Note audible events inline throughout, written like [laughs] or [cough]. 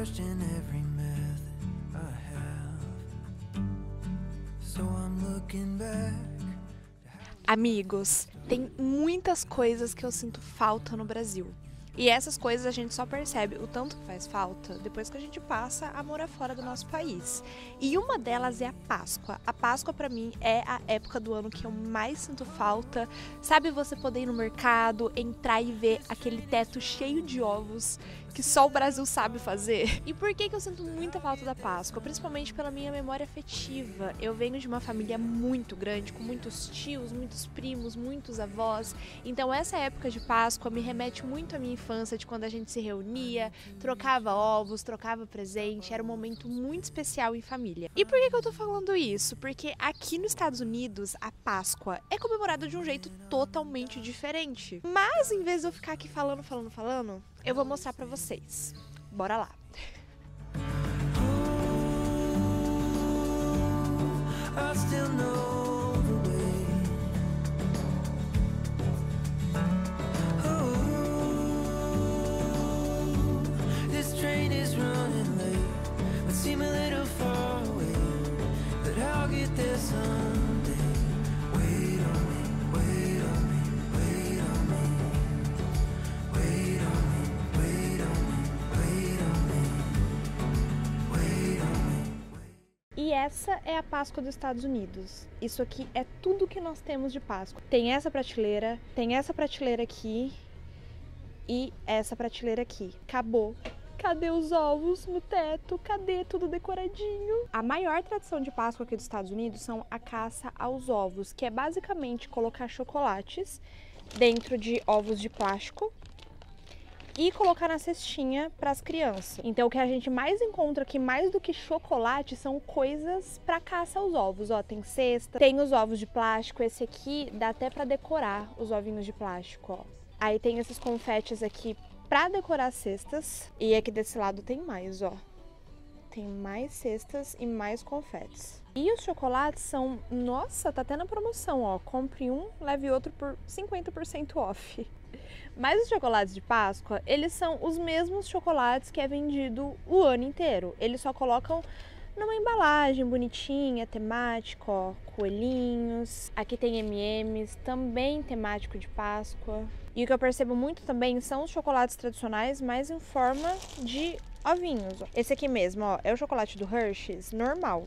question every method I have. So I'm looking back. Amigos, tem muitas coisas que eu sinto falta no Brasil. E essas coisas a gente só percebe o tanto que faz falta depois que a gente passa a morar fora do nosso país. E uma delas é a Páscoa. A Páscoa para mim é a época do ano que eu mais sinto falta. Sabe você poder ir no mercado, entrar e ver aquele teto cheio de ovos que só o Brasil sabe fazer. E por que, que eu sinto muita falta da Páscoa? Principalmente pela minha memória afetiva. Eu venho de uma família muito grande, com muitos tios, muitos primos, muitos avós. Então essa época de Páscoa me remete muito à minha infância, de quando a gente se reunia, trocava ovos, trocava presente. Era um momento muito especial em família. E por que, que eu tô falando isso? Porque aqui nos Estados Unidos, a Páscoa é comemorada de um jeito totalmente diferente. Mas em vez de eu ficar aqui falando, falando, falando, eu vou mostrar pra vocês. Bora lá. I still know E essa é a Páscoa dos Estados Unidos. Isso aqui é tudo que nós temos de Páscoa. Tem essa prateleira, tem essa prateleira aqui e essa prateleira aqui. Acabou. Cadê os ovos no teto? Cadê tudo decoradinho? A maior tradição de Páscoa aqui dos Estados Unidos são a caça aos ovos, que é basicamente colocar chocolates dentro de ovos de plástico e colocar na cestinha para as crianças. Então o que a gente mais encontra aqui, mais do que chocolate, são coisas para caça aos ovos. Ó, tem cesta, tem os ovos de plástico. Esse aqui dá até para decorar os ovinhos de plástico, ó. Aí tem esses confetes aqui para decorar cestas e aqui desse lado tem mais, ó. Tem mais cestas e mais confetes. E os chocolates são, nossa, tá até na promoção, ó. Compre um, leve outro por 50% off. Mas os chocolates de Páscoa, eles são os mesmos chocolates que é vendido o ano inteiro. Eles só colocam numa embalagem bonitinha, temático, ó, coelhinhos. Aqui tem M&M's, também temático de Páscoa. E o que eu percebo muito também são os chocolates tradicionais, mas em forma de ovinhos. Esse aqui mesmo, ó, é o chocolate do Hershey's normal,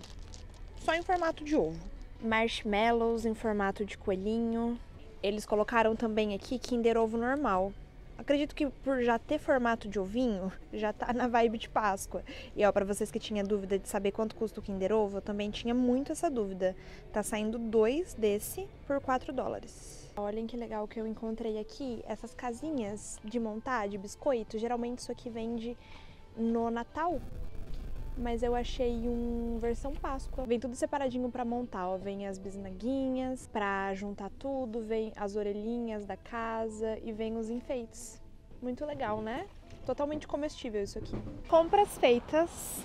só em formato de ovo. Marshmallows em formato de coelhinho. Eles colocaram também aqui Kinder Ovo normal. Acredito que por já ter formato de ovinho, [laughs] já tá na vibe de Páscoa. E ó, para vocês que tinham dúvida de saber quanto custa o Kinder Ovo, eu também tinha muito essa dúvida. Tá saindo dois desse por 4 dólares. Olhem que legal que eu encontrei aqui, essas casinhas de montar de biscoito. Geralmente isso aqui vende no Natal, mas eu achei um versão Páscoa. Vem tudo separadinho para montar, ó. Vem as bisnaguinhas para juntar tudo, vem as orelhinhas da casa e vem os enfeites. Muito legal, né? Totalmente comestível isso aqui. Compras feitas.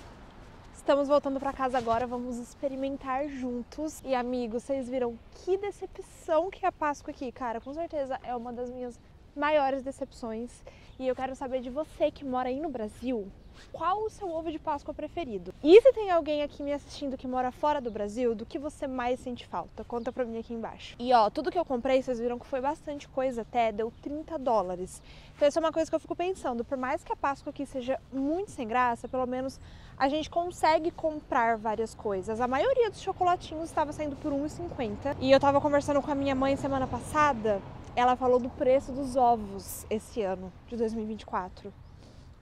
Estamos voltando para casa agora, vamos experimentar juntos. E amigos, vocês viram que decepção que é a Páscoa aqui, cara. Com certeza é uma das minhas maiores decepções. E eu quero saber de você que mora aí no Brasil, qual o seu ovo de Páscoa preferido? E se tem alguém aqui me assistindo que mora fora do Brasil, do que você mais sente falta? Conta pra mim aqui embaixo. E ó, tudo que eu comprei, vocês viram que foi bastante coisa até, deu 30 dólares. Então isso é uma coisa que eu fico pensando, por mais que a Páscoa aqui seja muito sem graça, pelo menos a gente consegue comprar várias coisas. A maioria dos chocolatinhos estava saindo por R$1,50. E eu tava conversando com a minha mãe semana passada, ela falou do preço dos ovos esse ano, de 2024.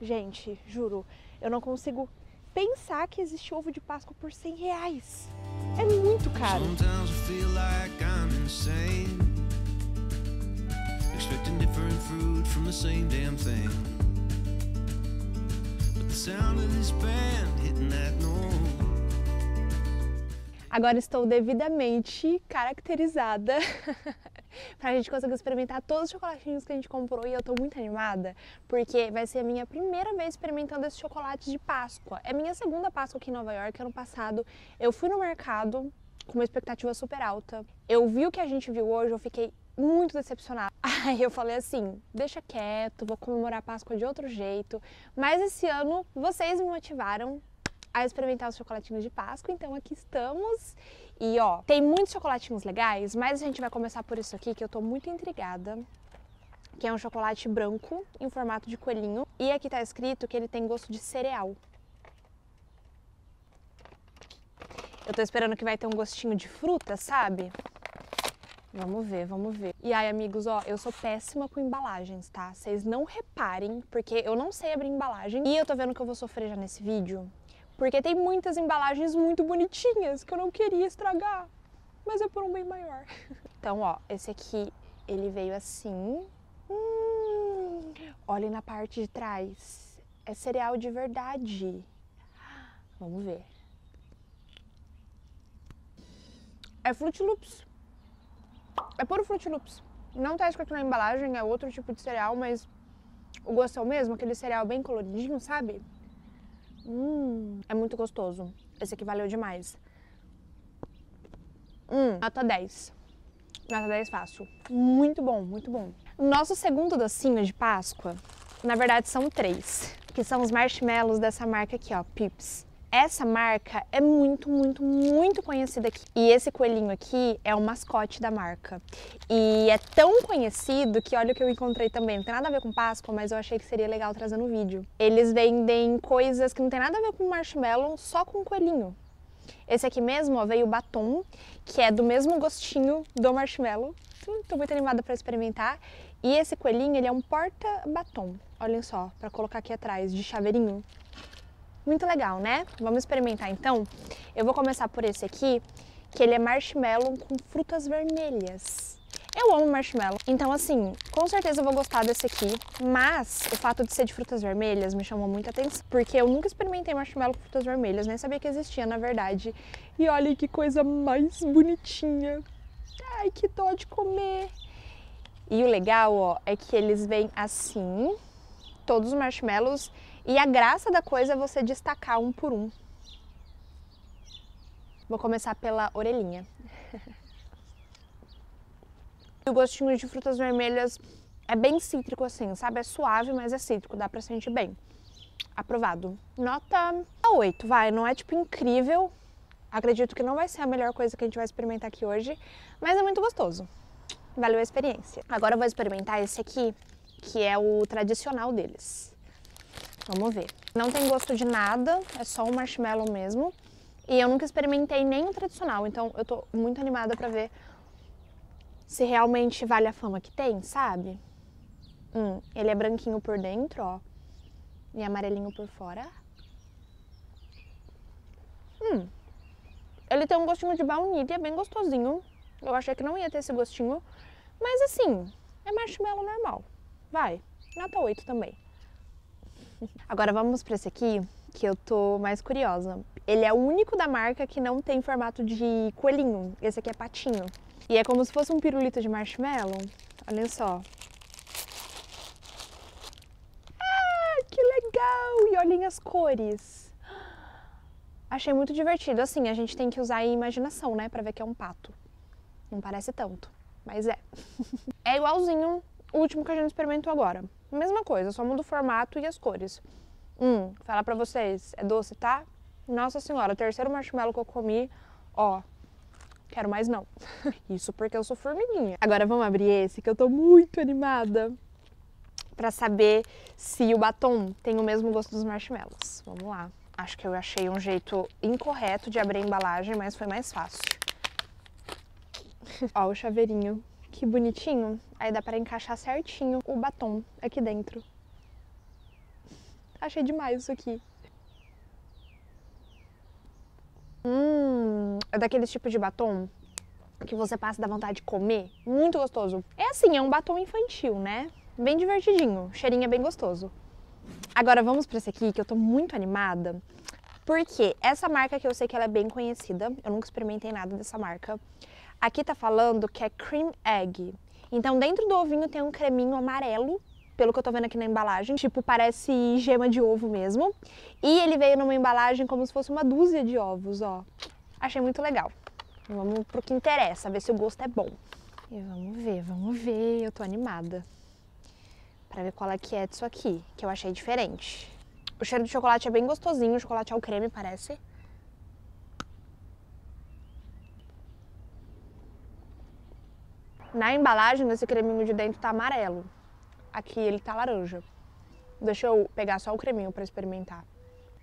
Gente, juro, eu não consigo pensar que existe ovo de Páscoa por 100 reais. É muito caro. Agora estou devidamente caracterizada [laughs] pra gente conseguir experimentar todos os chocolatinhos que a gente comprou e eu tô muito animada porque vai ser a minha primeira vez experimentando esses chocolates de Páscoa. É minha segunda Páscoa aqui em Nova York. Ano passado eu fui no mercado com uma expectativa super alta. Eu vi o que a gente viu hoje, eu fiquei muito decepcionada. [laughs] Aí eu falei assim: deixa quieto, vou comemorar a Páscoa de outro jeito. Mas esse ano vocês me motivaram a experimentar os chocolatinhos de Páscoa, então aqui estamos. E ó, tem muitos chocolatinhos legais, mas a gente vai começar por isso aqui que eu tô muito intrigada. Que é um chocolate branco em formato de coelhinho. E aqui tá escrito que ele tem gosto de cereal. Eu tô esperando que vai ter um gostinho de fruta, sabe? Vamos ver, vamos ver. E aí, amigos, ó, eu sou péssima com embalagens, tá? Vocês não reparem, porque eu não sei abrir embalagem. E eu tô vendo que eu vou sofrer já nesse vídeo, porque tem muitas embalagens muito bonitinhas que eu não queria estragar. Mas é por um bem maior. [laughs] Então, ó, esse aqui, ele veio assim. Hum, olhem na parte de trás. É cereal de verdade. Vamos ver. É Fruit Loops. É puro Fruit Loops. Não tá escrito na embalagem, é outro tipo de cereal, mas o gosto é o mesmo, aquele cereal bem coloridinho, sabe? Hum, é muito gostoso. Esse aqui valeu demais. Hum, nota 10. Nota 10 fácil. Muito bom, muito bom. Nosso segundo docinho de Páscoa, na verdade são três, que são os marshmallows dessa marca aqui, ó, Pips. Essa marca é muito, muito, muito conhecida aqui. E esse coelhinho aqui é o mascote da marca. E é tão conhecido que olha o que eu encontrei também. Não tem nada a ver com Páscoa, mas eu achei que seria legal trazer no vídeo. Eles vendem coisas que não tem nada a ver com marshmallow, só com coelhinho. Esse aqui mesmo, ó, veio o batom, que é do mesmo gostinho do marshmallow. Tô muito animada para experimentar. E esse coelhinho, ele é um porta-batom. Olhem só, para colocar aqui atrás, de chaveirinho. Muito legal, né? Vamos experimentar então. Eu vou começar por esse aqui, que ele é marshmallow com frutas vermelhas. Eu amo marshmallow, então assim, com certeza eu vou gostar desse aqui, mas o fato de ser de frutas vermelhas me chamou muita atenção, porque eu nunca experimentei marshmallow com frutas vermelhas, nem sabia que existia na verdade. E olha que coisa mais bonitinha. Ai, que dó de comer. E o legal, ó, é que eles vêm assim, todos os marshmallows, e a graça da coisa é você destacar um por um. Vou começar pela orelhinha. [laughs] o gostinho de frutas vermelhas é bem cítrico assim, sabe? É suave, mas é cítrico, dá pra sentir bem. Aprovado. Nota 8, vai. Não é tipo incrível. Acredito que não vai ser a melhor coisa que a gente vai experimentar aqui hoje, mas é muito gostoso. Valeu a experiência. Agora eu vou experimentar esse aqui, que é o tradicional deles. Vamos ver. Não tem gosto de nada, é só um marshmallow mesmo. E eu nunca experimentei nem o tradicional, então eu tô muito animada pra ver se realmente vale a fama que tem, sabe? Hum, ele é branquinho por dentro, ó. E amarelinho por fora. Hum. Ele tem um gostinho de baunilha, bem gostosinho. Eu achei que não ia ter esse gostinho. Mas assim, é marshmallow normal. Vai. Nota 8 também. Agora vamos para esse aqui, que eu tô mais curiosa. Ele é o único da marca que não tem formato de coelhinho. Esse aqui é patinho. E é como se fosse um pirulito de marshmallow. Olha só. Ah, que legal! E olhem as cores. Achei muito divertido. Assim, a gente tem que usar a imaginação, né, para ver que é um pato. Não parece tanto, mas é. [laughs] é igualzinho o último que a gente experimentou agora. Mesma coisa, só muda o formato e as cores. Hum, falar pra vocês, é doce, tá? Nossa senhora, o terceiro marshmallow que eu comi, ó, quero mais não. [laughs] Isso porque eu sou formiguinha. Agora vamos abrir esse, que eu tô muito animada pra saber se o batom tem o mesmo gosto dos marshmallows. Vamos lá. Acho que eu achei um jeito incorreto de abrir a embalagem, mas foi mais fácil. ó, o chaveirinho que bonitinho. Aí dá para encaixar certinho o batom aqui dentro. Achei demais isso aqui. Hum, é daqueles tipos de batom que você passa da vontade de comer. Muito gostoso. É assim, é um batom infantil, né? Bem divertidinho. Cheirinho é bem gostoso. Agora vamos para esse aqui que eu tô muito animada. Porque essa marca que eu sei que ela é bem conhecida, eu nunca experimentei nada dessa marca. Aqui tá falando que é cream egg. Então dentro do ovinho tem um creminho amarelo, pelo que eu tô vendo aqui na embalagem, tipo parece gema de ovo mesmo. E ele veio numa embalagem como se fosse uma dúzia de ovos, ó. Achei muito legal. Vamos pro que interessa, ver se o gosto é bom. E vamos ver, vamos ver. Eu tô animada. Pra ver qual é que é disso aqui, que eu achei diferente. O cheiro do chocolate é bem gostosinho, o chocolate ao creme parece. Na embalagem, esse creminho de dentro tá amarelo. Aqui ele tá laranja. Deixa eu pegar só o creminho pra experimentar.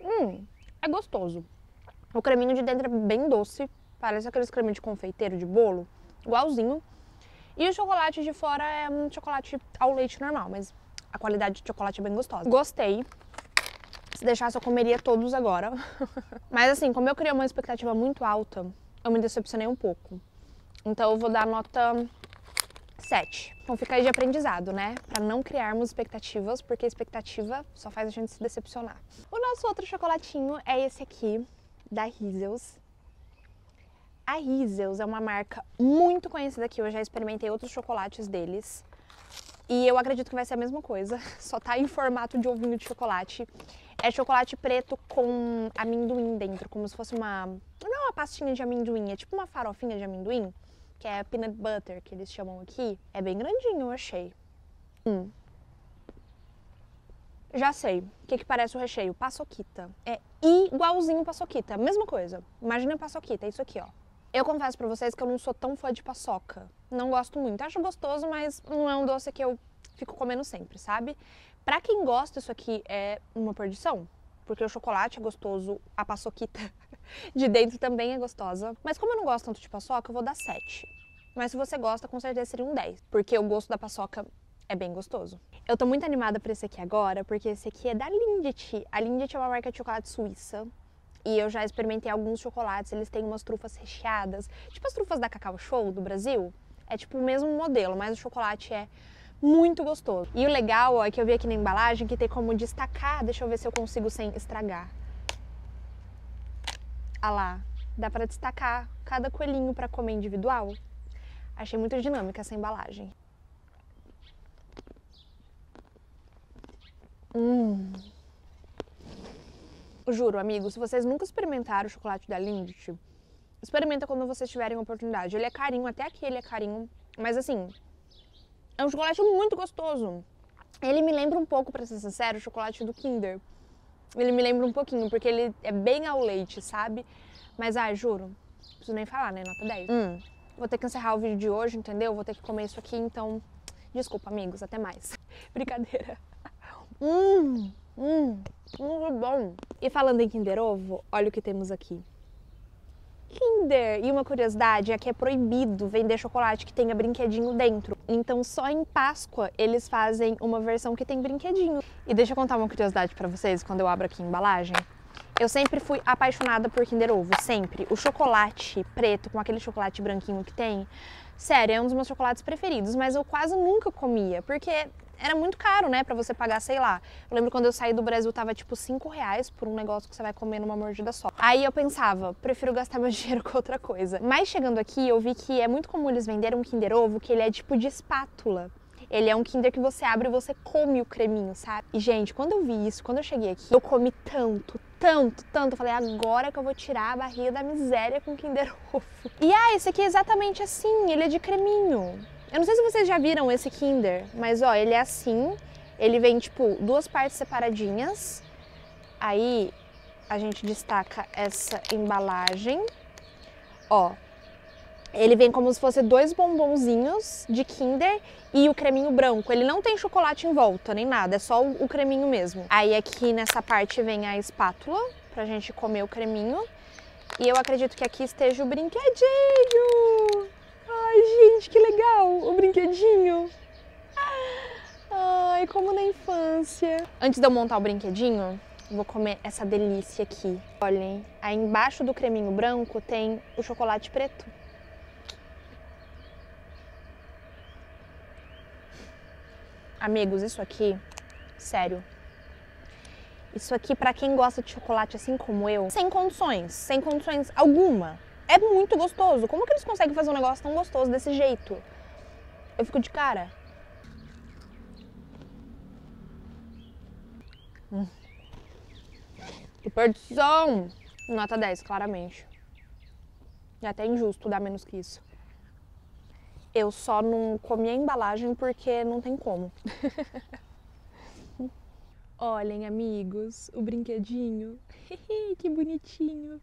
Hum, é gostoso. O creminho de dentro é bem doce, parece aqueles creminhos de confeiteiro de bolo, igualzinho. E o chocolate de fora é um chocolate ao leite normal, mas a qualidade de chocolate é bem gostosa. Gostei. Se deixasse, eu comeria todos agora. [laughs] mas assim, como eu criei uma expectativa muito alta, eu me decepcionei um pouco. Então eu vou dar nota 7. Então fica aí de aprendizado, né? Para não criarmos expectativas, porque expectativa só faz a gente se decepcionar. O nosso outro chocolatinho é esse aqui, da Riesels. A Riesels é uma marca muito conhecida aqui, eu já experimentei outros chocolates deles. E eu acredito que vai ser a mesma coisa, [laughs] só tá em formato de ovinho de chocolate. É chocolate preto com amendoim dentro, como se fosse uma. Não é uma pastinha de amendoim, é tipo uma farofinha de amendoim que é peanut butter, que eles chamam aqui, é bem grandinho, eu achei. Hum. Já sei. O que, que parece o recheio? Paçoquita. É igualzinho paçoquita. Mesma coisa. Imagina paçoquita, é isso aqui, ó. Eu confesso pra vocês que eu não sou tão fã de paçoca. Não gosto muito. Acho gostoso, mas não é um doce que eu fico comendo sempre, sabe? Pra quem gosta, isso aqui é uma perdição. Porque o chocolate é gostoso, a paçoquita de dentro também é gostosa. Mas como eu não gosto tanto de paçoca, eu vou dar 7. Mas se você gosta, com certeza seria um 10. Porque o gosto da paçoca é bem gostoso. Eu tô muito animada por esse aqui agora, porque esse aqui é da Lindt. A Lindt é uma marca de chocolate suíça. E eu já experimentei alguns chocolates, eles têm umas trufas recheadas, tipo as trufas da Cacau Show do Brasil. É tipo o mesmo modelo, mas o chocolate é muito gostoso. E o legal ó, é que eu vi aqui na embalagem que tem como destacar, deixa eu ver se eu consigo sem estragar. Ah lá, dá para destacar cada coelhinho para comer individual. Achei muito dinâmica essa embalagem. Hum. Juro, amigos, se vocês nunca experimentaram o chocolate da Lindt, experimenta quando vocês tiverem oportunidade. Ele é carinho, até aqui ele é carinho, mas assim, é um chocolate muito gostoso. Ele me lembra um pouco, para ser sincero, o chocolate do Kinder. Ele me lembra um pouquinho, porque ele é bem ao leite, sabe? Mas, ah, juro, não preciso nem falar, né? Nota 10. Hum. Vou ter que encerrar o vídeo de hoje, entendeu? Vou ter que comer isso aqui, então. Desculpa, amigos, até mais. [laughs] Brincadeira. Hum, hum, muito bom. E falando em Kinder Ovo, olha o que temos aqui. Kinder! E uma curiosidade é que é proibido vender chocolate que tenha brinquedinho dentro. Então só em Páscoa eles fazem uma versão que tem brinquedinho. E deixa eu contar uma curiosidade para vocês quando eu abro aqui a embalagem. Eu sempre fui apaixonada por Kinder Ovo, sempre. O chocolate preto com aquele chocolate branquinho que tem, sério, é um dos meus chocolates preferidos, mas eu quase nunca comia, porque era muito caro, né, para você pagar, sei lá. Eu lembro quando eu saí do Brasil, tava tipo 5 reais por um negócio que você vai comer numa mordida só. Aí eu pensava, prefiro gastar [laughs] meu dinheiro com outra coisa. Mas chegando aqui, eu vi que é muito comum eles venderem um Kinder Ovo que ele é tipo de espátula. Ele é um Kinder que você abre e você come o creminho, sabe? E, gente, quando eu vi isso, quando eu cheguei aqui, eu comi tanto, tanto, tanto. Eu falei, agora que eu vou tirar a barriga da miséria com Kinder [laughs] Ovo. E, ah, esse aqui é exatamente assim, ele é de creminho. Eu não sei se vocês já viram esse Kinder, mas, ó, ele é assim. Ele vem, tipo, duas partes separadinhas. Aí, a gente destaca essa embalagem. Ó, ele vem como se fosse dois bombonzinhos de Kinder e o creminho branco. Ele não tem chocolate em volta, nem nada, é só o, creminho mesmo. Aí aqui nessa parte vem a espátula pra gente comer o creminho. E eu acredito que aqui esteja o brinquedinho. Ai, gente, que legal, o brinquedinho. Ai, como na infância. Antes de eu montar o brinquedinho, vou comer essa delícia aqui. Olhem, aí embaixo do creminho branco tem o chocolate preto. Amigos, isso aqui, sério. Isso aqui, para quem gosta de chocolate assim como eu, sem condições, sem condições alguma. É muito gostoso. Como que eles conseguem fazer um negócio tão gostoso desse jeito? Eu fico de cara. Hum. Que perdição! Nota 10, claramente. E até injusto dar menos que isso. Eu só não comi a embalagem porque não tem como. [laughs] Olhem, amigos, o brinquedinho. [laughs] que bonitinho.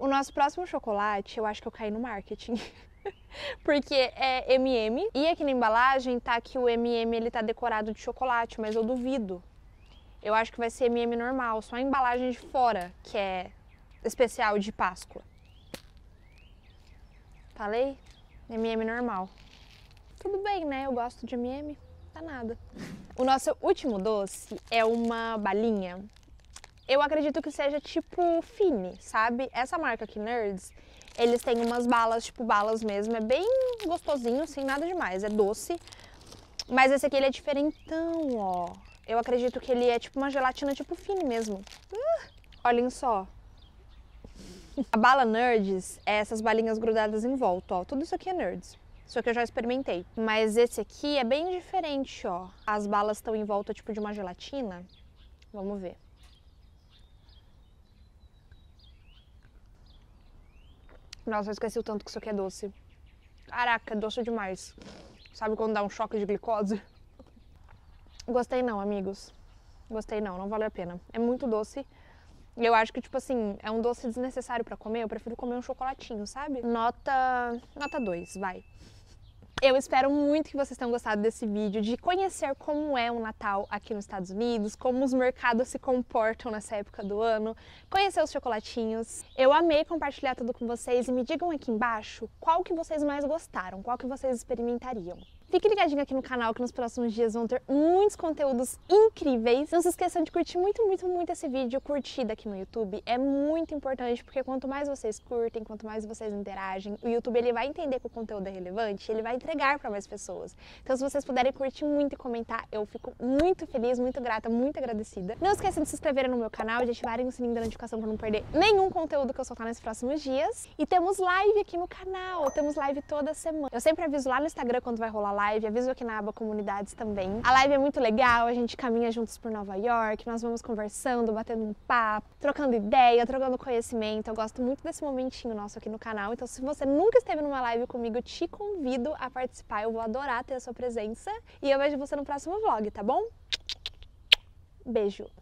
O nosso próximo chocolate, eu acho que eu caí no marketing. [laughs] Porque é MM e aqui na embalagem tá que o MM ele tá decorado de chocolate, mas eu duvido. Eu acho que vai ser MM normal, só a embalagem de fora que é especial de Páscoa. Falei? MM normal. Tudo bem, né? Eu gosto de MM, tá nada. O nosso último doce é uma balinha eu acredito que seja tipo Fini, sabe? Essa marca aqui, Nerds, eles têm umas balas, tipo balas mesmo. É bem gostosinho, sem nada demais. É doce. Mas esse aqui ele é diferentão, ó. Eu acredito que ele é tipo uma gelatina tipo Fini mesmo. Uh, olhem só. A bala Nerds é essas balinhas grudadas em volta, ó. Tudo isso aqui é Nerds. Isso aqui eu já experimentei. Mas esse aqui é bem diferente, ó. As balas estão em volta tipo de uma gelatina. Vamos ver. Nossa, eu esqueci o tanto que isso aqui é doce. Caraca, doce demais. Sabe quando dá um choque de glicose? Gostei não, amigos. Gostei não, não valeu a pena. É muito doce. Eu acho que, tipo assim, é um doce desnecessário para comer. Eu prefiro comer um chocolatinho, sabe? Nota. Nota 2, vai. Eu espero muito que vocês tenham gostado desse vídeo, de conhecer como é o Natal aqui nos Estados Unidos, como os mercados se comportam nessa época do ano, conhecer os chocolatinhos. Eu amei compartilhar tudo com vocês e me digam aqui embaixo qual que vocês mais gostaram, qual que vocês experimentariam. Fique ligadinho aqui no canal que nos próximos dias vão ter muitos conteúdos incríveis. Não se esqueçam de curtir muito, muito, muito esse vídeo. Curtida aqui no YouTube é muito importante porque quanto mais vocês curtem, quanto mais vocês interagem, o YouTube ele vai entender que o conteúdo é relevante, ele vai entregar para mais pessoas. Então se vocês puderem curtir muito e comentar, eu fico muito feliz, muito grata, muito agradecida. Não esqueçam de se inscreverem no meu canal, de ativarem o sininho da notificação para não perder nenhum conteúdo que eu soltar nesses próximos dias. E temos live aqui no canal, temos live toda semana. Eu sempre aviso lá no Instagram quando vai rolar live, aviso aqui na aba comunidades também. A live é muito legal, a gente caminha juntos por Nova York, nós vamos conversando, batendo um papo, trocando ideia, trocando conhecimento. Eu gosto muito desse momentinho nosso aqui no canal. Então, se você nunca esteve numa live comigo, te convido a participar. Eu vou adorar ter a sua presença. E eu vejo você no próximo vlog, tá bom? Beijo!